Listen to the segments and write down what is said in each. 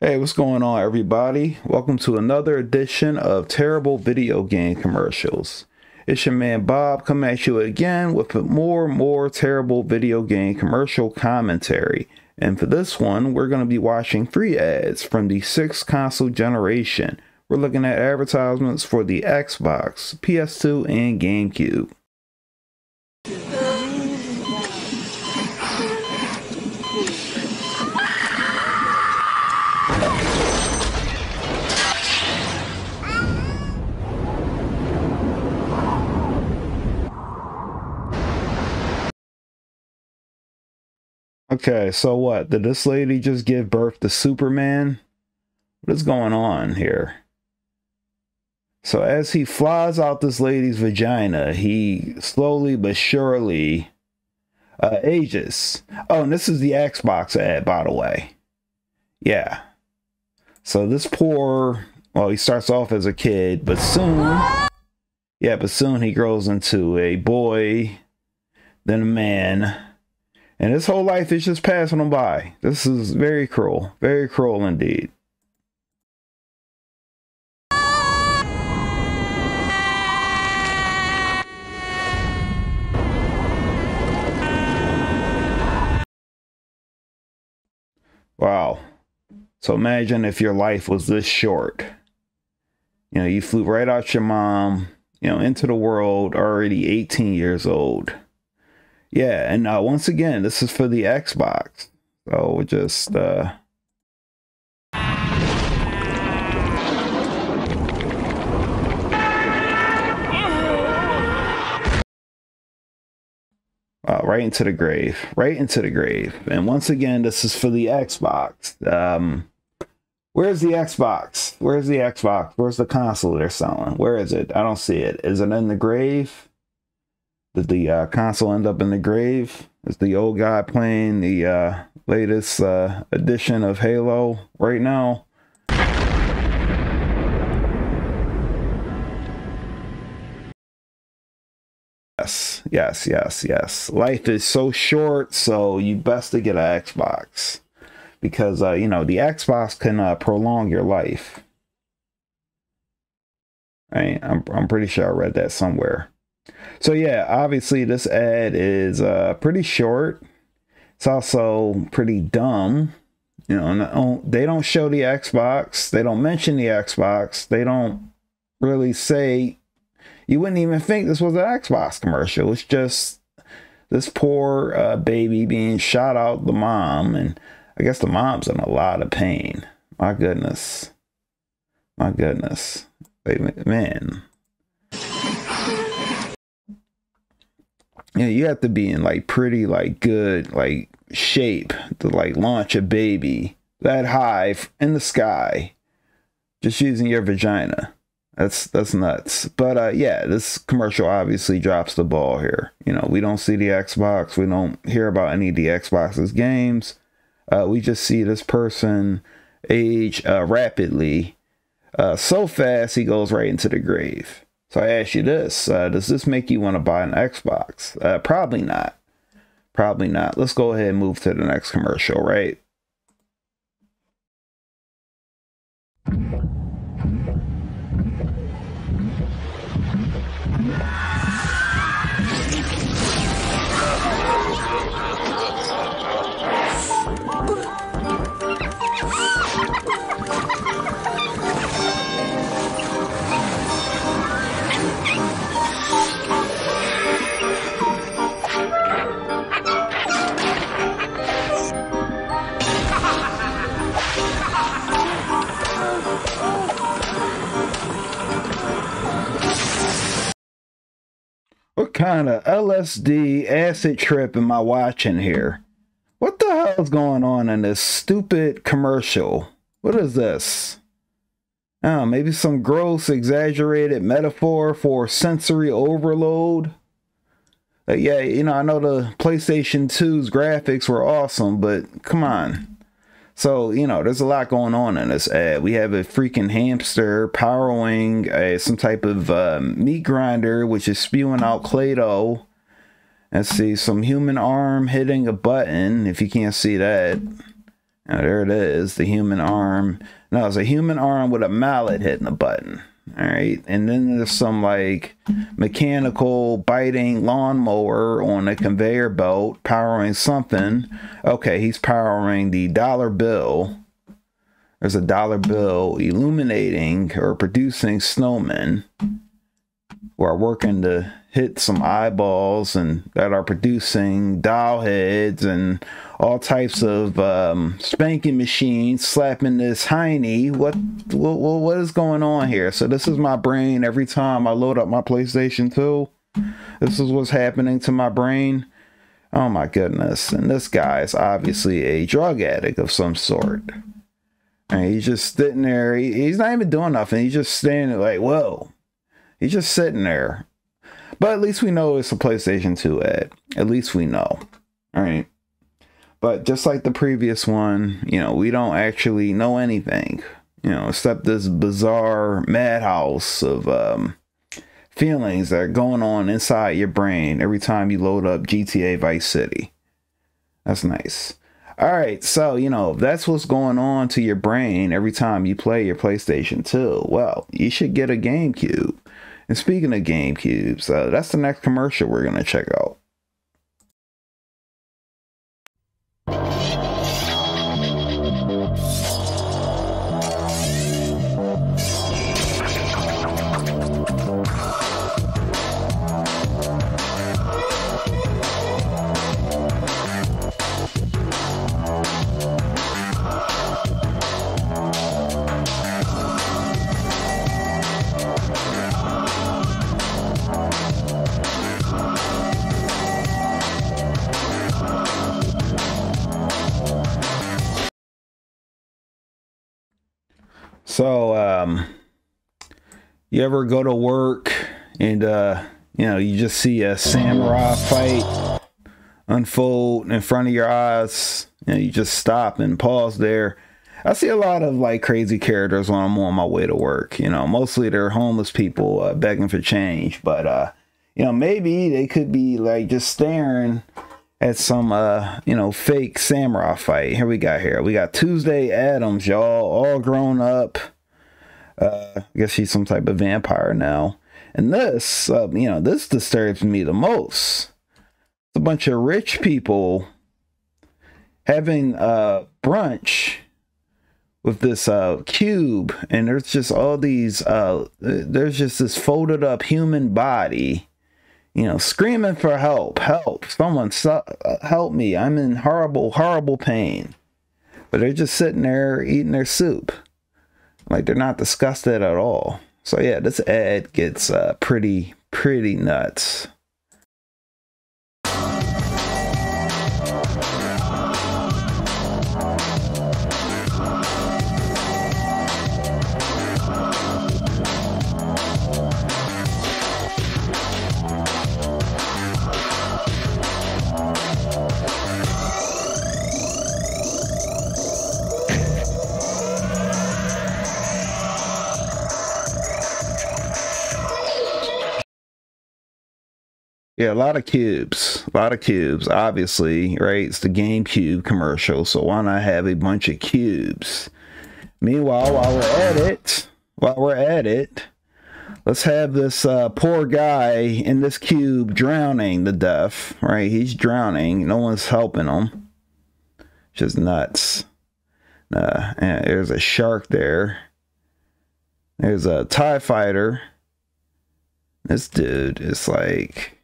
Hey, what's going on, everybody? Welcome to another edition of Terrible Video Game Commercials. It's your man Bob coming at you again with more more terrible video game commercial commentary. And for this one, we're going to be watching three ads from the sixth console generation. We're looking at advertisements for the Xbox, PS2, and GameCube. Okay, so what? Did this lady just give birth to Superman? What is going on here? So as he flies out this lady's vagina, he slowly but surely uh, ages. Oh, and this is the Xbox ad, by the way. Yeah. So this poor, well, he starts off as a kid, but soon, yeah, but soon he grows into a boy, then a man, and his whole life is just passing him by. This is very cruel, very cruel indeed. Wow. So imagine if your life was this short. You know, you flew right out your mom, you know, into the world already 18 years old. Yeah, and uh, once again, this is for the Xbox. So we just uh Uh, right into the grave, right into the grave. And once again, this is for the Xbox. Um, where's the Xbox? Where's the Xbox? Where's the console they're selling? Where is it? I don't see it. Is it in the grave? Did the uh, console end up in the grave? Is the old guy playing the uh, latest uh, edition of Halo right now? Yes, yes, yes, yes. Life is so short, so you best to get an Xbox because uh, you know the Xbox can uh, prolong your life. Right? I'm I'm pretty sure I read that somewhere. So yeah, obviously this ad is uh, pretty short. It's also pretty dumb. You know, they don't show the Xbox. They don't mention the Xbox. They don't really say you wouldn't even think this was an Xbox commercial. It's just this poor uh, baby being shot out the mom, and I guess the mom's in a lot of pain. My goodness, my goodness, man. Yeah, you have to be in like pretty like good like shape to like launch a baby that high in the sky, just using your vagina. That's that's nuts. But uh, yeah, this commercial obviously drops the ball here. You know, we don't see the Xbox. We don't hear about any of the Xbox's games. Uh, we just see this person age uh, rapidly, uh, so fast he goes right into the grave. So I ask you this: uh, Does this make you want to buy an Xbox? Uh, probably not. Probably not. Let's go ahead and move to the next commercial, right? Kind of LSD acid trip am I watching here? What the hell is going on in this stupid commercial? What is this? Oh, maybe some gross, exaggerated metaphor for sensory overload? Uh, yeah, you know, I know the PlayStation 2's graphics were awesome, but come on. So, you know, there's a lot going on in this ad. We have a freaking hamster powering a, some type of uh, meat grinder, which is spewing out Play-Doh. Let's see, some human arm hitting a button, if you can't see that. Now, there it is, the human arm. No, it's a human arm with a mallet hitting a button. All right. And then there's some like mechanical biting lawnmower on a conveyor belt powering something. Okay, he's powering the dollar bill. There's a dollar bill illuminating or producing snowmen who are working to hit some eyeballs and that are producing doll heads and all types of um, spanking machines slapping this hiney. What, what what is going on here? So this is my brain every time I load up my PlayStation 2. This is what's happening to my brain. Oh my goodness. And this guy is obviously a drug addict of some sort. And he's just sitting there. He, he's not even doing nothing. He's just standing like, whoa. He's just sitting there. But at least we know it's a PlayStation 2 ad. At least we know. All right. But just like the previous one, you know, we don't actually know anything, you know, except this bizarre madhouse of um, feelings that are going on inside your brain every time you load up GTA Vice City. That's nice. All right, so, you know, that's what's going on to your brain every time you play your PlayStation 2. Well, you should get a GameCube. And speaking of GameCubes, uh, that's the next commercial we're going to check out. So, um, you ever go to work and, uh, you know, you just see a samurai fight unfold in front of your eyes, and you just stop and pause there. I see a lot of like crazy characters when I'm on my way to work. You know, mostly they're homeless people uh, begging for change, but uh, you know, maybe they could be like just staring at some uh you know fake samurai fight. Here we got here. We got Tuesday Addams, y'all, all grown up. Uh I guess she's some type of vampire now. And this, uh, you know, this disturbs me the most. It's a bunch of rich people having uh brunch with this uh cube and there's just all these uh there's just this folded up human body you know, screaming for help, help, someone uh, help me. I'm in horrible, horrible pain. But they're just sitting there eating their soup. Like they're not disgusted at all. So yeah, this ad gets uh, pretty, pretty nuts. Yeah, a lot of cubes. A lot of cubes, obviously, right? It's the GameCube commercial, so why not have a bunch of cubes? Meanwhile, while we're at it, while we're at it, let's have this uh, poor guy in this cube drowning to death, right? He's drowning. No one's helping him. Just nuts. Uh, there's a shark there. There's a TIE fighter. This dude is like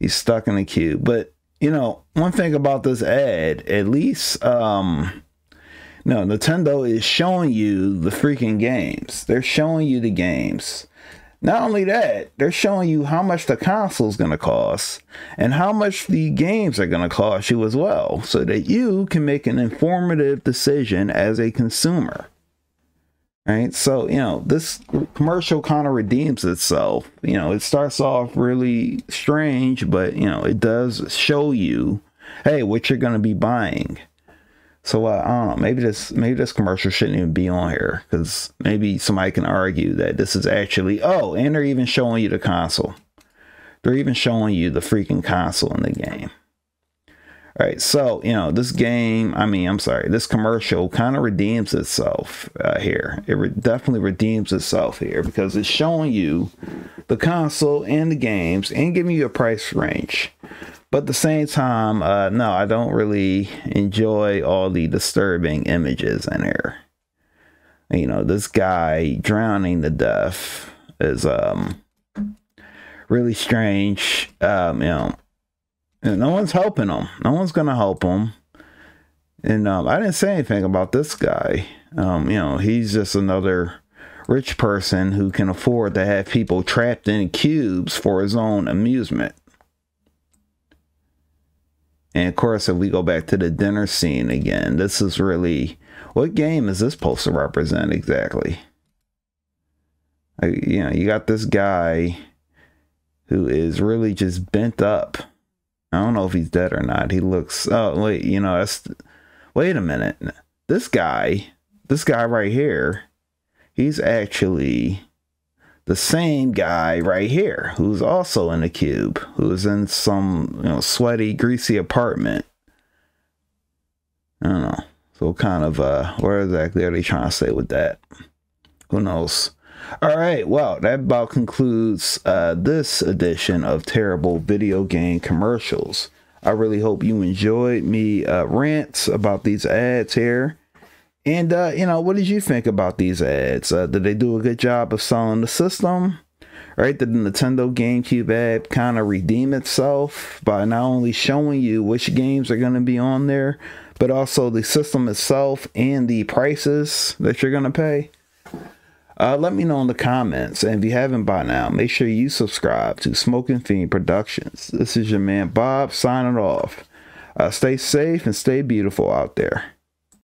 he's stuck in the cube. But you know, one thing about this ad, at least um no, Nintendo is showing you the freaking games. They're showing you the games. Not only that, they're showing you how much the console is going to cost and how much the games are going to cost you as well, so that you can make an informative decision as a consumer right? So you know this commercial kind of redeems itself. You know it starts off really strange but you know it does show you hey what you're going to be buying. So uh, i don't know maybe this maybe this commercial shouldn't even be on here because maybe somebody can argue that this is actually oh and they're even showing you the console. They're even showing you the freaking console in the game All right, so you know this game. I mean, I'm sorry, this commercial kind of redeems itself uh, here. It re- definitely redeems itself here because it's showing you the console and the games and giving you a price range. But at the same time, uh, no, I don't really enjoy all the disturbing images in here. You know, this guy drowning to death is um really strange. Um, you know and no one's helping him. No one's gonna help him. And um, I didn't say anything about this guy. Um, you know, he's just another rich person who can afford to have people trapped in cubes for his own amusement. And of course, if we go back to the dinner scene again, this is really what game is this supposed to represent exactly? you know, you got this guy who is really just bent up I don't know if he's dead or not. He looks. Oh wait, you know that's. Wait a minute. This guy, this guy right here, he's actually the same guy right here who's also in a cube, who's in some you know sweaty, greasy apartment. I don't know. So kind of uh, what exactly are they trying to say with that? Who knows? All right, well, that about concludes uh, this edition of Terrible Video Game Commercials. I really hope you enjoyed me uh, rants about these ads here. And, uh, you know, what did you think about these ads? Uh, did they do a good job of selling the system? Right? Did the Nintendo GameCube ad kind of redeem itself by not only showing you which games are going to be on there, but also the system itself and the prices that you're going to pay? Uh, let me know in the comments. And if you haven't by now, make sure you subscribe to Smoking Fiend Productions. This is your man Bob signing off. Uh, stay safe and stay beautiful out there.